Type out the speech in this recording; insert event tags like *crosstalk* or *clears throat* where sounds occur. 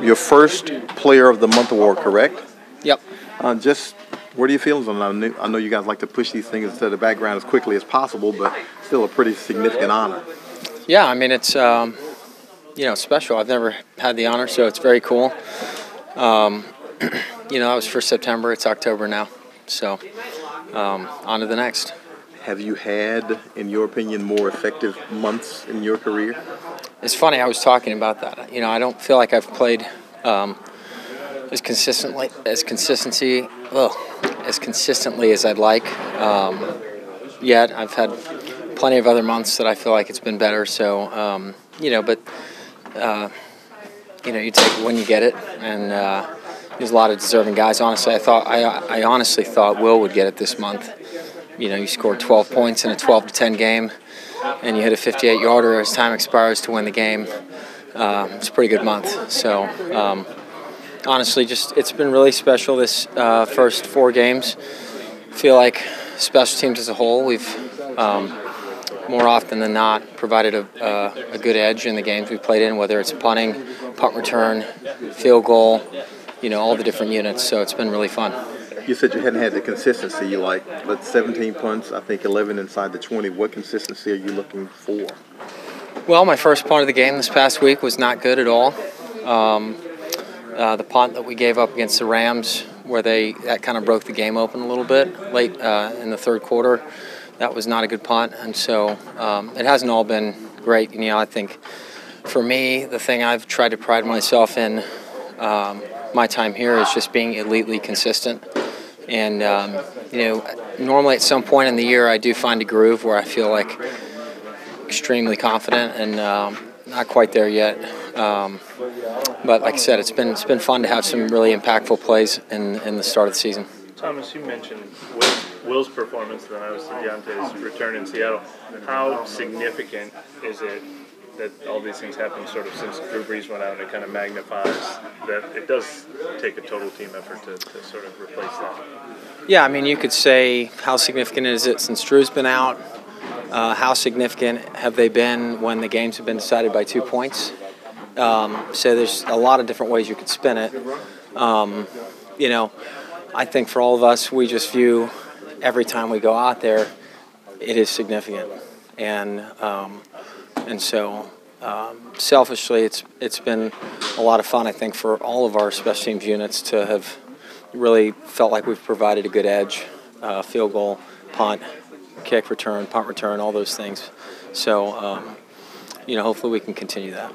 your first Player of the Month award, correct? Yep. Uh, just what are your feelings on that? I know- I know you guys like to push these things to the background as quickly as possible, but still a pretty significant honor. Yeah, I mean it's um, you know special. I've never had the honor, so it's very cool. Um, *clears throat* you know, that was for September. It's October now, so um, on to the next. Have you had, in your opinion, more effective months in your career? It's funny. I was talking about that. You know, I don't feel like I've played um, as consistently as consistency. Ugh, as consistently as I'd like. Um, yet I've had plenty of other months that I feel like it's been better. So um, you know, but uh, you know, you take it when you get it, and uh, there's a lot of deserving guys. Honestly, I thought I, I honestly thought Wil would get it this month. You know, you scored 12 points in a 12 to 10 game, and you hit a 58 yarder as time expires to win the game. Uh, it's a pretty good month. So. Um, honestly, just it's been really special this uh, first four games. Feel like special teams as a whole, we've um, more often than not provided a, uh, a good edge in the games we played in, whether it's punting, punt return, field goal, you know, all the different units. So it's been really fun. You said you hadn't had the consistency you like, but 17 punts, I think 11 inside the 20. What consistency are you looking for? Well, my first punt of the game this past week was not good at all. Um, uh, the punt that we gave up against the Rams, where they that kind of broke the game open a little bit late uh, in the third quarter, that was not a good punt, and so um, it hasn't all been great. You know, I think for me, the thing I've tried to pride myself in um, my time here is just being elitely consistent. And um, you know, normally at some point in the year, I do find a groove where I feel like extremely confident, and um, not quite there yet. Um, but like I said, it's been it's been fun to have some really impactful plays in in the start of the season. Thomas, you mentioned Wil's, Wil's performance, then I was Deonte's return in Seattle. How significant is it that all these things happen sort of since Drew Brees went out and it kind of magnifies that it does take a total team effort to, to sort of replace that? Yeah, I mean, you could say how significant is it since Drew's been out? Uh, how significant have they been when the games have been decided by two points? Um, so there's a lot of different ways you could spin it. Um, you know, I think for all of us, we just view every time we go out there, it is significant, and um, and so um, selfishly, it's it's been a lot of fun. I think for all of our special teams units to have really felt like we've provided a good edge, uh, field goal, punt, kick return, punt return, all those things. So, um, you know, hopefully we can continue that.